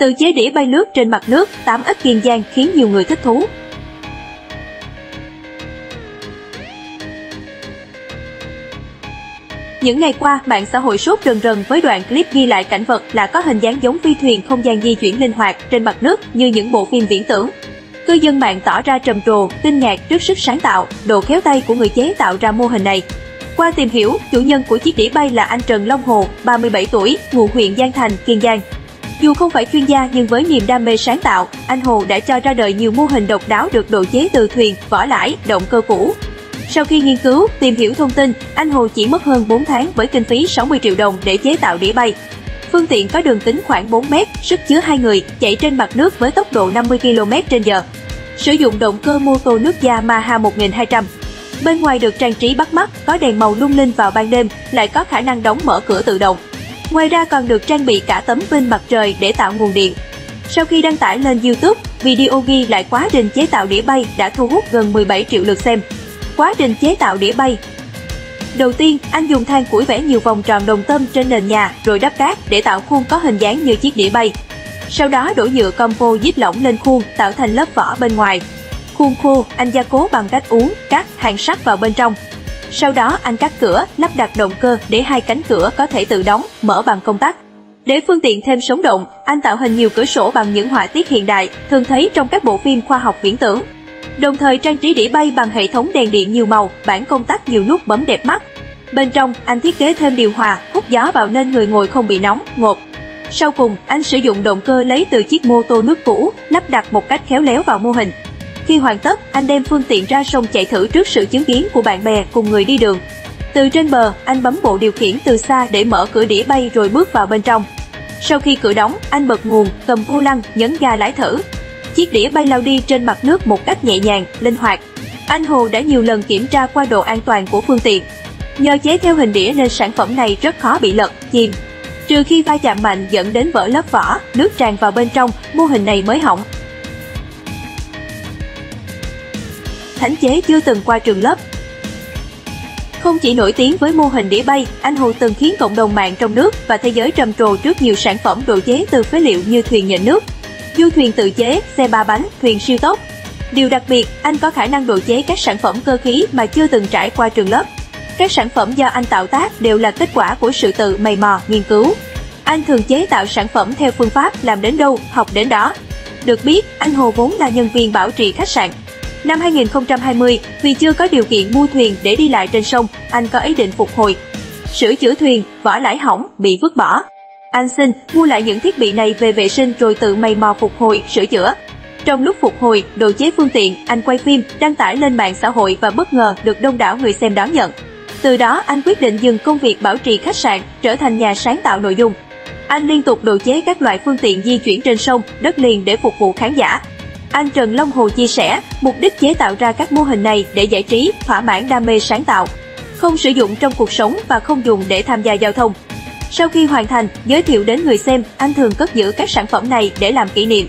Từ chế đĩa bay lướt trên mặt nước, 8 ếch Kiên Giang khiến nhiều người thích thú. Những ngày qua, mạng xã hội sốt rần rần với đoạn clip ghi lại cảnh vật là có hình dáng giống phi thuyền không gian di chuyển linh hoạt trên mặt nước như những bộ phim viễn tưởng. Cư dân mạng tỏ ra trầm trồ, kinh ngạc trước sức sáng tạo, độ khéo tay của người chế tạo ra mô hình này. Qua tìm hiểu, chủ nhân của chiếc đĩa bay là anh Trần Long Hồ, 37 tuổi, ngụ huyện Giang Thành, Kiên Giang. Dù không phải chuyên gia nhưng với niềm đam mê sáng tạo, anh Hồ đã cho ra đời nhiều mô hình độc đáo được độ chế từ thuyền, vỏ lãi, động cơ cũ. Sau khi nghiên cứu, tìm hiểu thông tin, anh Hồ chỉ mất hơn 4 tháng với kinh phí 60 triệu đồng để chế tạo đĩa bay. Phương tiện có đường kính khoảng 4 mét, sức chứa hai người, chạy trên mặt nước với tốc độ 50 km/h. Sử dụng động cơ mô tô nước Yamaha 1200. Bên ngoài được trang trí bắt mắt, có đèn màu lung linh vào ban đêm, lại có khả năng đóng mở cửa tự động. Ngoài ra còn được trang bị cả tấm pin mặt trời để tạo nguồn điện. Sau khi đăng tải lên YouTube, video ghi lại quá trình chế tạo đĩa bay đã thu hút gần 17 triệu lượt xem. Quá trình chế tạo đĩa bay Đầu tiên, anh dùng than củi vẽ nhiều vòng tròn đồng tâm trên nền nhà rồi đắp cát để tạo khuôn có hình dáng như chiếc đĩa bay. Sau đó đổ nhựa composite lỏng lên khuôn tạo thành lớp vỏ bên ngoài. Khuôn khô, anh gia cố bằng cách uống, cát, hàng sắt vào bên trong. Sau đó anh cắt cửa, lắp đặt động cơ để hai cánh cửa có thể tự đóng, mở bằng công tắc. Để phương tiện thêm sống động, anh tạo hình nhiều cửa sổ bằng những họa tiết hiện đại, thường thấy trong các bộ phim khoa học viễn tưởng. Đồng thời trang trí đĩa bay bằng hệ thống đèn điện nhiều màu, bảng công tắc nhiều nút bấm đẹp mắt. Bên trong, anh thiết kế thêm điều hòa, hút gió vào nên người ngồi không bị nóng, ngột. Sau cùng, anh sử dụng động cơ lấy từ chiếc mô tô nước cũ, lắp đặt một cách khéo léo vào mô hình. Khi hoàn tất, anh đem phương tiện ra sông chạy thử trước sự chứng kiến của bạn bè cùng người đi đường. Từ trên bờ, anh bấm bộ điều khiển từ xa để mở cửa đĩa bay rồi bước vào bên trong. Sau khi cửa đóng, anh bật nguồn, cầm vô lăng, nhấn ga lái thử. Chiếc đĩa bay lao đi trên mặt nước một cách nhẹ nhàng, linh hoạt. Anh Hồ đã nhiều lần kiểm tra qua độ an toàn của phương tiện. Nhờ chế theo hình đĩa nên sản phẩm này rất khó bị lật, chìm. Trừ khi va chạm mạnh dẫn đến vỡ lớp vỏ, nước tràn vào bên trong, mô hình này mới hỏng. Thánh chế chưa từng qua trường lớp, không chỉ nổi tiếng với mô hình đĩa bay, anh Hồ từng khiến cộng đồng mạng trong nước và thế giới trầm trồ trước nhiều sản phẩm đồ chế từ phế liệu như thuyền nhện nước, du thuyền tự chế, xe ba bánh, thuyền siêu tốc. Điều đặc biệt, anh có khả năng đồ chế các sản phẩm cơ khí mà chưa từng trải qua trường lớp. Các sản phẩm do anh tạo tác đều là kết quả của sự tự mày mò, nghiên cứu. Anh thường chế tạo sản phẩm theo phương pháp làm đến đâu, học đến đó. Được biết, anh Hồ vốn là nhân viên bảo trì khách sạn. Năm 2020, vì chưa có điều kiện mua thuyền để đi lại trên sông, anh có ý định phục hồi. Sửa chữa thuyền, vỏ lãi hỏng, bị vứt bỏ. Anh xin mua lại những thiết bị này về vệ sinh rồi tự mày mò phục hồi, sửa chữa. Trong lúc phục hồi, đồ chế phương tiện, anh quay phim, đăng tải lên mạng xã hội và bất ngờ được đông đảo người xem đón nhận. Từ đó, anh quyết định dừng công việc bảo trì khách sạn, trở thành nhà sáng tạo nội dung. Anh liên tục đồ chế các loại phương tiện di chuyển trên sông, đất liền để phục vụ khán giả. Anh Trần Long Hồ chia sẻ, mục đích chế tạo ra các mô hình này để giải trí, thỏa mãn đam mê sáng tạo, không sử dụng trong cuộc sống và không dùng để tham gia giao thông. Sau khi hoàn thành, giới thiệu đến người xem, anh thường cất giữ các sản phẩm này để làm kỷ niệm.